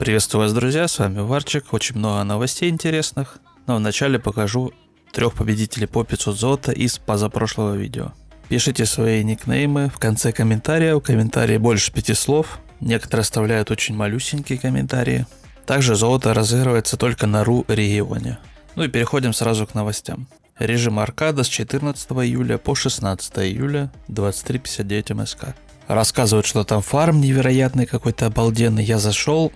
Приветствую вас, друзья, с вами Варчик. Очень много новостей интересных. Но вначале покажу трех победителей по 500 золота из позапрошлого видео. Пишите свои никнеймы в конце комментария. У комментарии больше пяти слов. Некоторые оставляют очень малюсенькие комментарии. Также золото разыгрывается только на РУ регионе. Ну и переходим сразу к новостям. Режим аркада с 14 июля по 16 июля 23.59 МСК. Рассказывают, что там фарм невероятный какой-то обалденный. Я зашел,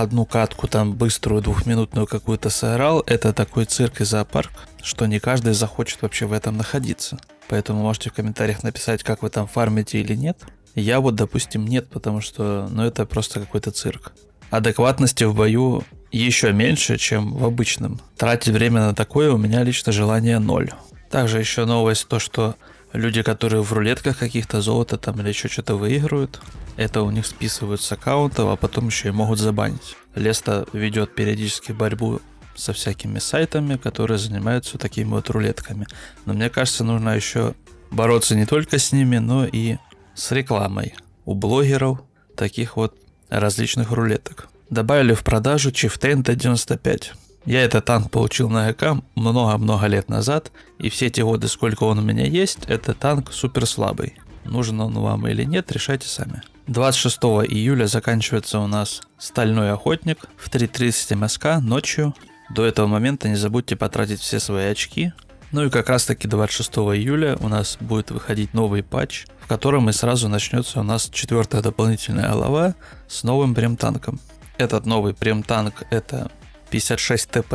одну катку там быструю двухминутную какую-то сыграл. Это такой цирк и зоопарк, что не каждый захочет вообще в этом находиться. Поэтому можете в комментариях написать, как вы там фармите или нет. Я вот, допустим, нет, потому что, ну, это просто какой-то цирк. Адекватности в бою еще меньше, чем в обычном. Тратить время на такое у меня лично желание ноль. Также еще новость, то что люди, которые в рулетках каких-то золото там или еще что-то выигрывают, это у них списывают с аккаунтов, а потом еще и могут забанить. Леста ведет периодически борьбу со всякими сайтами, которые занимаются такими вот рулетками. Но мне кажется, нужно еще бороться не только с ними, но и с рекламой у блогеров таких вот различных рулеток. Добавили в продажу Chieftain T95. Я этот танк получил на ЭК много-много лет назад, и все эти годы, сколько он у меня есть, это танк супер слабый. Нужен он вам или нет, решайте сами. 26 июля заканчивается у нас Стальной Охотник в 3.30 МСК ночью. До этого момента не забудьте потратить все свои очки. Ну и как раз таки 26 июля у нас будет выходить новый патч, в котором и сразу начнется у нас четвертая дополнительная глава с новым прем-танком. Этот новый прем-танк это 56 ТП.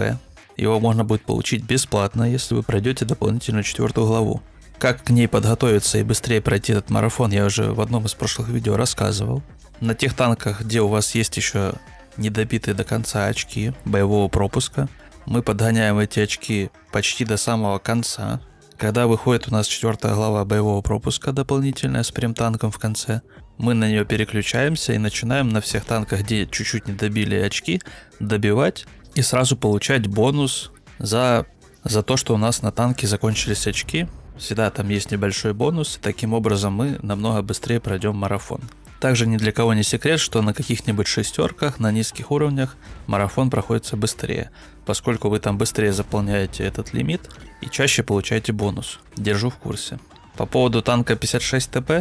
Его можно будет получить бесплатно, если вы пройдете дополнительную четвертую главу. Как к ней подготовиться и быстрее пройти этот марафон, я уже в одном из прошлых видео рассказывал. На тех танках, где у вас есть еще недобитые до конца очки боевого пропуска, мы подгоняем эти очки почти до самого конца. Когда выходит у нас четвертая глава боевого пропуска дополнительная с прем-танком в конце, мы на нее переключаемся и начинаем на всех танках, где чуть-чуть не добили очки, добивать и сразу получать бонус за, за то, что у нас на танке закончились очки. Всегда там есть небольшой бонус, и таким образом мы намного быстрее пройдем марафон. Также ни для кого не секрет, что на каких-нибудь шестерках, на низких уровнях марафон проходится быстрее, поскольку вы там быстрее заполняете этот лимит и чаще получаете бонус. Держу в курсе. По поводу танка 56 ТП,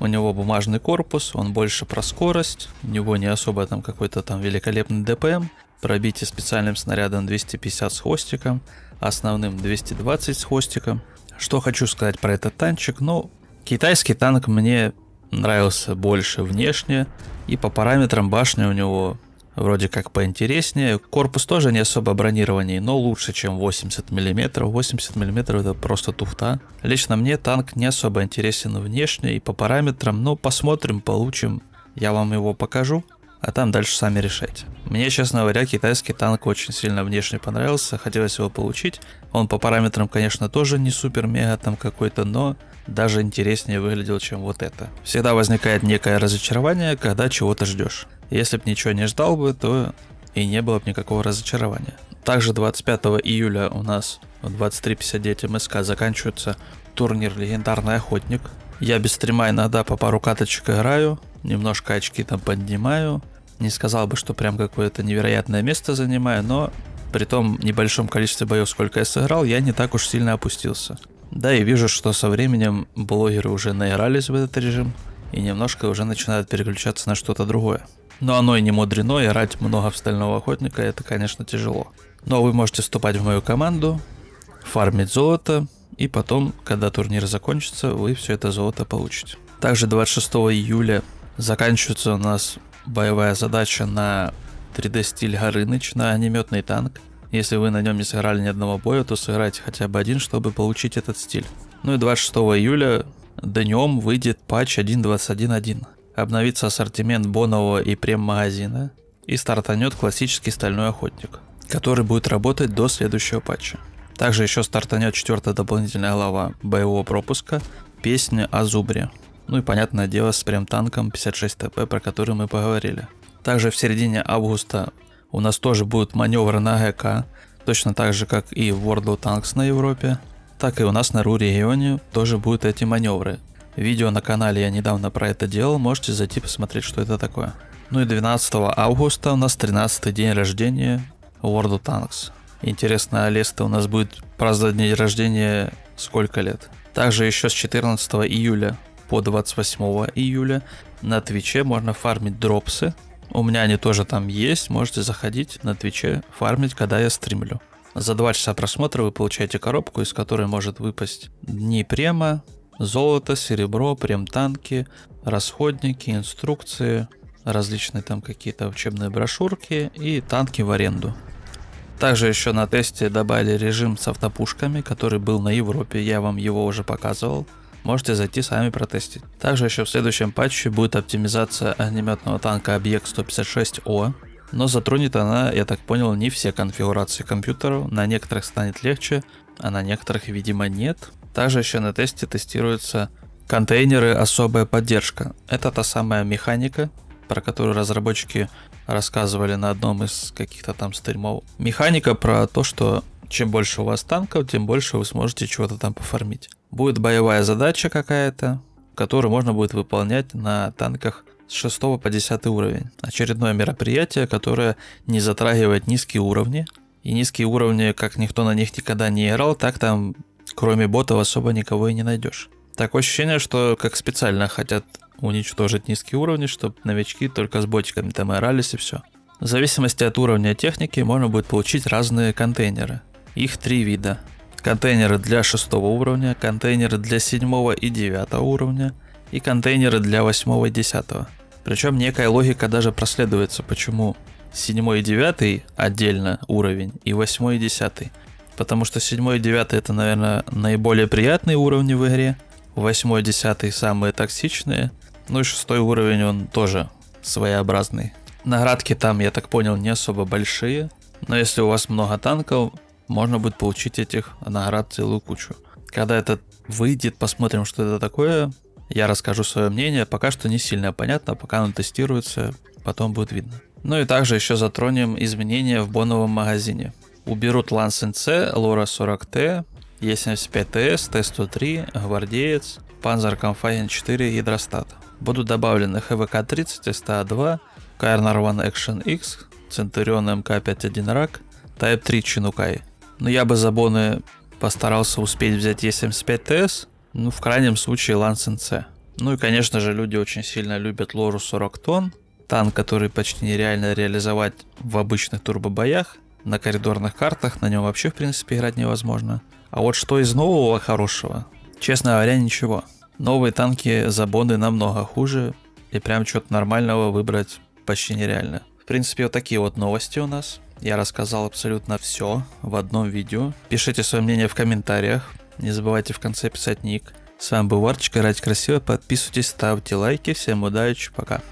у него бумажный корпус, он больше про скорость, у него не особо там какой-то там великолепный ДПМ, пробитие специальным снарядом 250 с хвостиком, основным 220 с хвостиком. Что хочу сказать про этот танчик, ну, китайский танк мне нравился больше внешне, и по параметрам башни у него вроде как поинтереснее. Корпус тоже не особо бронированный, но лучше, чем 80 мм. 80 мм это просто туфта. Лично мне танк не особо интересен внешне и по параметрам, но посмотрим, получим. Я вам его покажу а там дальше сами решайте. Мне, честно говоря, китайский танк очень сильно внешне понравился, хотелось его получить. Он по параметрам, конечно, тоже не супер-мега там какой-то, но даже интереснее выглядел, чем вот это. Всегда возникает некое разочарование, когда чего-то ждешь. Если бы ничего не ждал бы, то и не было бы никакого разочарования. Также 25 июля у нас в 23.59 МСК заканчивается турнир «Легендарный охотник». Я без стрима иногда по пару каточек играю, немножко очки там поднимаю. Не сказал бы, что прям какое-то невероятное место занимаю, но при том небольшом количестве боев, сколько я сыграл, я не так уж сильно опустился. Да, и вижу, что со временем блогеры уже наигрались в этот режим и немножко уже начинают переключаться на что-то другое. Но оно и не мудрено, играть много в Стального Охотника это, конечно, тяжело. Но вы можете вступать в мою команду, фармить золото, и потом, когда турнир закончится, вы все это золото получите. Также 26 июля Заканчивается у нас боевая задача на 3D стиль Горыныч на огнеметный танк. Если вы на нем не сыграли ни одного боя, то сыграйте хотя бы один, чтобы получить этот стиль. Ну и 26 июля днем выйдет патч 1.21.1. Обновится ассортимент бонового и прем-магазина и стартанет классический стальной охотник, который будет работать до следующего патча. Также еще стартанет четвертая дополнительная глава боевого пропуска «Песня о зубре», ну и понятное дело с прям танком 56 ТП, про который мы поговорили. Также в середине августа у нас тоже будут маневры на ГК, точно так же, как и в World of Tanks на Европе, так и у нас на РУ регионе тоже будут эти маневры. Видео на канале я недавно про это делал, можете зайти посмотреть, что это такое. Ну и 12 августа у нас 13 день рождения World of Tanks. Интересно, Леста у нас будет праздновать день рождения сколько лет? Также еще с 14 июля по 28 июля на Твиче можно фармить дропсы. У меня они тоже там есть, можете заходить на Твиче, фармить, когда я стримлю. За 2 часа просмотра вы получаете коробку, из которой может выпасть дни према, золото, серебро, прем-танки, расходники, инструкции, различные там какие-то учебные брошюрки и танки в аренду. Также еще на тесте добавили режим с автопушками, который был на Европе, я вам его уже показывал. Можете зайти сами протестить. Также еще в следующем патче будет оптимизация огнеметного танка Объект 156О, но затронет она, я так понял, не все конфигурации компьютеров, на некоторых станет легче, а на некоторых, видимо, нет. Также еще на тесте тестируются контейнеры особая поддержка. Это та самая механика, про которую разработчики рассказывали на одном из каких-то там стримов. Механика про то, что чем больше у вас танков, тем больше вы сможете чего-то там пофармить. Будет боевая задача какая-то, которую можно будет выполнять на танках с 6 по 10 уровень. Очередное мероприятие, которое не затрагивает низкие уровни. И низкие уровни, как никто на них никогда не играл, так там кроме ботов особо никого и не найдешь. Такое ощущение, что как специально хотят уничтожить низкие уровни, чтобы новички только с ботиками там игрались и все. В зависимости от уровня техники можно будет получить разные контейнеры. Их три вида. Контейнеры для шестого уровня, контейнеры для седьмого и девятого уровня и контейнеры для восьмого и десятого. Причем некая логика даже проследуется, почему седьмой и девятый отдельно уровень и восьмой и десятый. Потому что седьмой и девятый это, наверное, наиболее приятные уровни в игре, восьмой и десятый самые токсичные, ну и шестой уровень он тоже своеобразный. Наградки там, я так понял, не особо большие, но если у вас много танков, можно будет получить этих наград целую кучу. Когда это выйдет, посмотрим, что это такое, я расскажу свое мнение. Пока что не сильно понятно, пока оно тестируется, потом будет видно. Ну и также еще затронем изменения в боновом магазине. Уберут NC, Lora 40T, E75TS, T103, Гвардеец, Panzer Kampfhagen 4 Гидростат. Будут добавлены ХВК-30, СТА-2, KRNR One Action X, Centurion МК-51 Рак, Type 3 Чинукай. Но я бы за боны постарался успеть взять E75TS, ну, в крайнем случае NC. Ну и, конечно же, люди очень сильно любят Лору 40 тонн, танк, который почти нереально реализовать в обычных турбобоях, на коридорных картах, на нем вообще, в принципе, играть невозможно. А вот что из нового хорошего? Честно говоря, ничего. Новые танки за боны намного хуже, и прям что-то нормального выбрать почти нереально. Принципе, вот такие вот новости у нас. Я рассказал абсолютно все в одном видео. Пишите свое мнение в комментариях. Не забывайте в конце писать ник. С вами был Варчик, играйте красиво, подписывайтесь, ставьте лайки. Всем удачи, пока.